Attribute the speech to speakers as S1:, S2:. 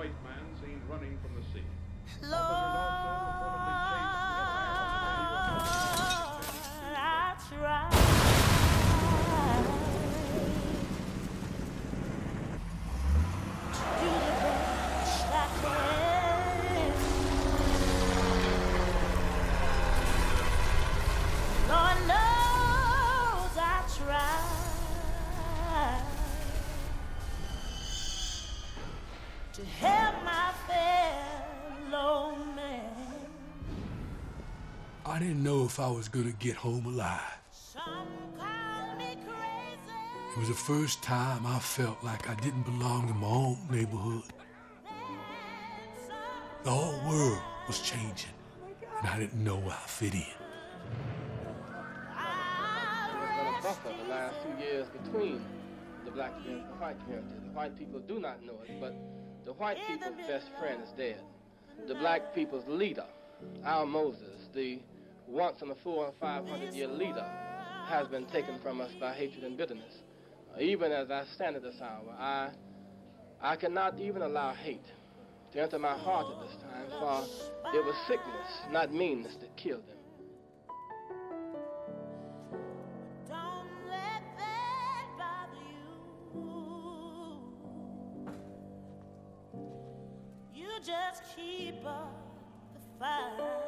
S1: white man seen running from the scene.
S2: Lord, to help my fellow man.
S3: I didn't know if I was gonna get home alive.
S2: Some call me crazy.
S3: It was the first time I felt like I didn't belong in my own neighborhood. The whole world was changing, and I didn't know where I fit in.
S4: There's been a buffer the last few years between the black community and the white community. The white people do not know it, but the white people's best friend is dead. The black people's leader, our Moses, the once in a four and five hundred year leader, has been taken from us by hatred and bitterness. Even as I stand at this hour, I, I cannot even allow hate to enter my heart at this time, for it was sickness, not meanness, that killed him.
S2: Just keep up the fight.